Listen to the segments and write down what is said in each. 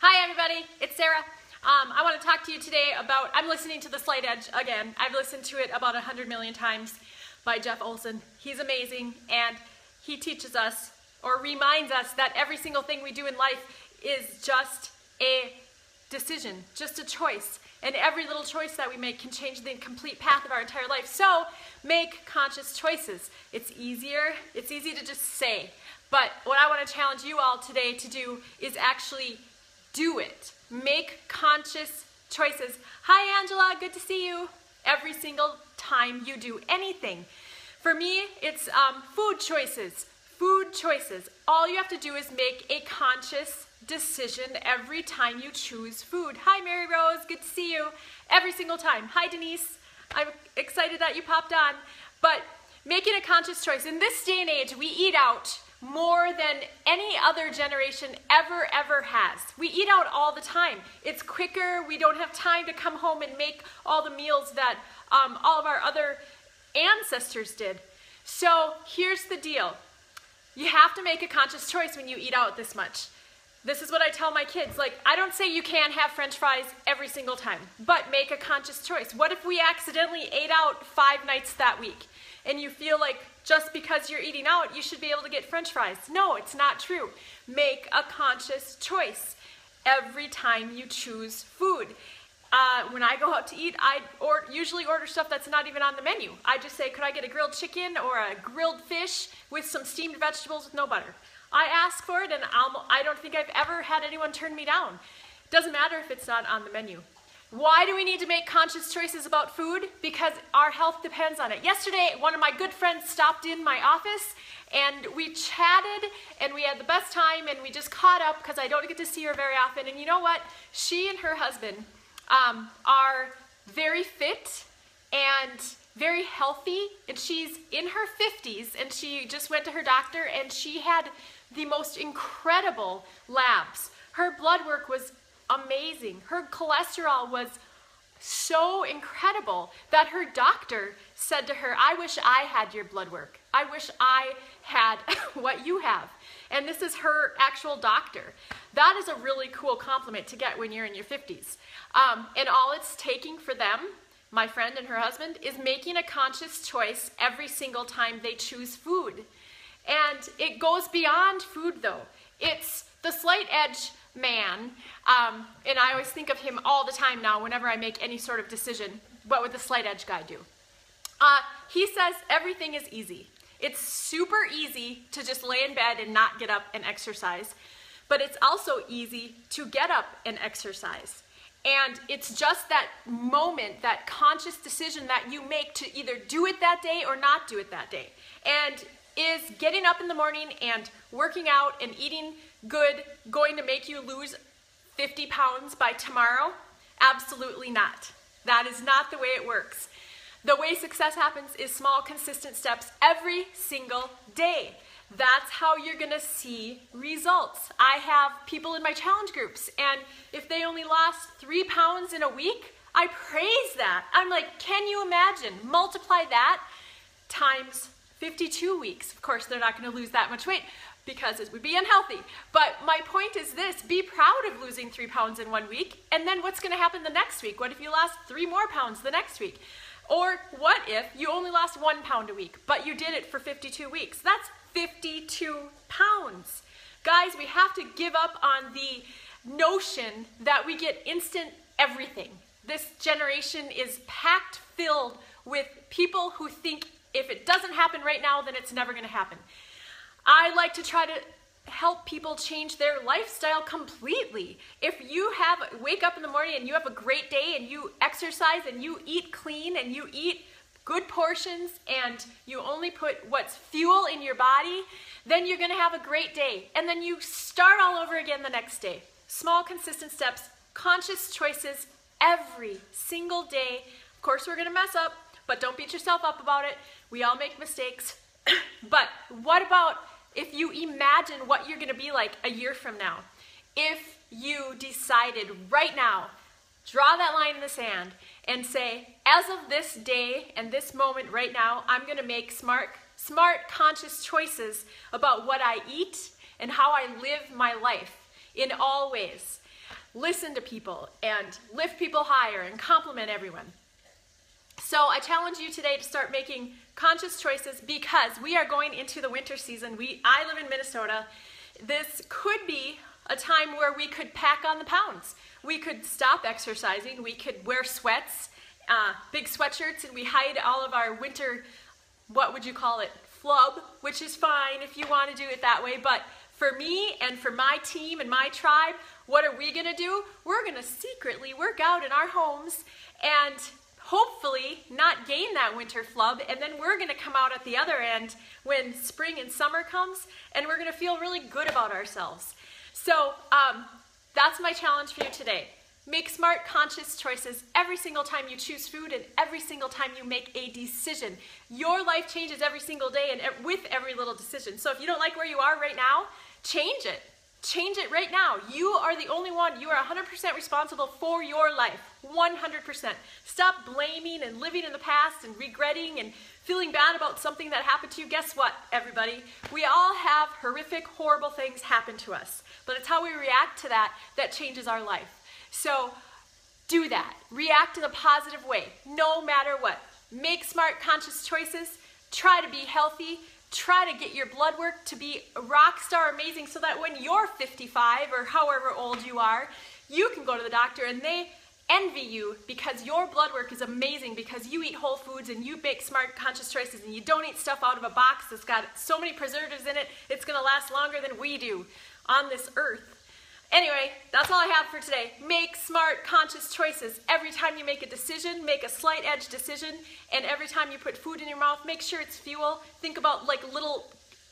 Hi, everybody. It's Sarah. Um, I want to talk to you today about. I'm listening to The Slight Edge again. I've listened to it about 100 million times by Jeff Olson. He's amazing, and he teaches us or reminds us that every single thing we do in life is just a decision, just a choice. And every little choice that we make can change the complete path of our entire life. So make conscious choices. It's easier, it's easy to just say. But what I want to challenge you all today to do is actually do it. Make conscious choices. Hi, Angela, good to see you. Every single time you do anything. For me, it's um, food choices. Food choices. All you have to do is make a conscious decision every time you choose food. Hi, Mary Rose, good to see you. Every single time. Hi, Denise. I'm excited that you popped on. But making a conscious choice. In this day and age, we eat out more than any other generation ever, ever has. We eat out all the time. It's quicker. We don't have time to come home and make all the meals that um, all of our other ancestors did. So here's the deal. You have to make a conscious choice when you eat out this much. This is what I tell my kids. Like, I don't say you can't have french fries every single time, but make a conscious choice. What if we accidentally ate out five nights that week and you feel like just because you're eating out, you should be able to get french fries? No, it's not true. Make a conscious choice every time you choose food. Uh, when I go out to eat, I or usually order stuff that's not even on the menu. I just say, could I get a grilled chicken or a grilled fish with some steamed vegetables with no butter? I ask for it, and I'll, I don't think I've ever had anyone turn me down. Doesn't matter if it's not on the menu. Why do we need to make conscious choices about food? Because our health depends on it. Yesterday, one of my good friends stopped in my office and we chatted and we had the best time and we just caught up because I don't get to see her very often. And you know what? She and her husband um, are very fit and very healthy. And she's in her 50s and she just went to her doctor and she had the most incredible labs. Her blood work was amazing. Her cholesterol was so incredible that her doctor said to her, I wish I had your blood work. I wish I had what you have. And this is her actual doctor. That is a really cool compliment to get when you're in your 50s. Um, and all it's taking for them, my friend and her husband, is making a conscious choice every single time they choose food. And it goes beyond food though. It's the slight edge man, um, and I always think of him all the time now whenever I make any sort of decision. What would the slight edge guy do? Uh, he says everything is easy. It's super easy to just lay in bed and not get up and exercise, but it's also easy to get up and exercise. And it's just that moment, that conscious decision that you make to either do it that day or not do it that day. And is getting up in the morning and working out and eating good going to make you lose 50 pounds by tomorrow? Absolutely not. That is not the way it works. The way success happens is small, consistent steps every single day. That's how you're gonna see results. I have people in my challenge groups, and if they only lost three pounds in a week, I praise that. I'm like, can you imagine? Multiply that times 52 weeks. Of course, they're not to lose that much weight because it would be unhealthy. But my point is this be proud of losing three pounds in one week, and then what's to happen the next week? What if you lost three more pounds the next week? Or what if you only lost one pound a week, but you did it for 52 weeks? That's 52 pounds. Guys, we have to give up on the notion that we get instant everything. This generation is packed filled with people who think if it doesn't happen right now, then it's never going to happen. I like to try to help people change their lifestyle completely. If you have wake up in the morning and you have a great day and you exercise and you eat clean and you eat good portions and you only put what's fuel in your body, then you're going to have a great day. And then you start all over again the next day. Small consistent steps, conscious choices every single day. Of course, we're going to mess up, but don't beat yourself up about it. We all make mistakes. but what about if you imagine what you're going to be like a year from now? If you decided right now, draw that line in the sand and say, as of this day and this moment right now, I'm going to make smart, smart, conscious choices about what I eat and how I live my life in all ways. listen to people and lift people higher and compliment everyone. So I challenge you today to start making conscious choices because we are going into the winter season. We I live in Minnesota. This could be a time where we could pack on the pounds. We could stop exercising. We could wear sweats, uh, big sweatshirts, and we hide all of our winter, what would you call it, flub, which is fine if you want to do it that way. But for me and for my team and my tribe, what are we going to do? We're going to secretly work out in our homes and hopefully not gain that winter flub and then we're going to come out at the other end when spring and summer comes and we're going to feel really good about ourselves. So um, that's my challenge for you today. Make smart conscious choices every single time you choose food and every single time you make a decision. Your life changes every single day and with every little decision. So if you don't like where you are right now change it Change it right now. You are the only one. You are 100% responsible for your life. 100%. Stop blaming and living in the past and regretting and feeling bad about something that happened to you. Guess what, everybody? We all have horrific, horrible things happen to us. But it's how we react to that that changes our life. So do that. React in a positive way, no matter what. Make smart, conscious choices. Try to be healthy try to get your blood work to be rock star amazing so that when you're 55 or however old you are, you can go to the doctor and they envy you because your blood work is amazing because you eat whole foods and you make smart conscious choices and you don't eat stuff out of a box that's got so many preservatives in it it's to last longer than we do on this earth Anyway, that's all I have for today. Make smart, conscious choices. Every time you make a decision, make a slight edge decision. And every time you put food in your mouth, make sure it's fuel. Think about like little,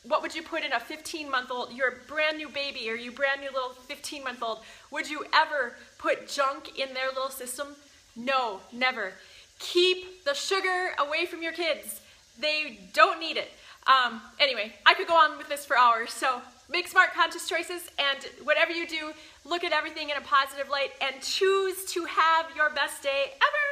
what would you put in a 15 month old, you're a brand new baby or you brand new little 15 month old. Would you ever put junk in their little system? No, never. Keep the sugar away from your kids. They don't need it. Um, anyway, I could go on with this for hours, so make smart, conscious choices, and whatever you do, look at everything in a positive light and choose to have your best day ever.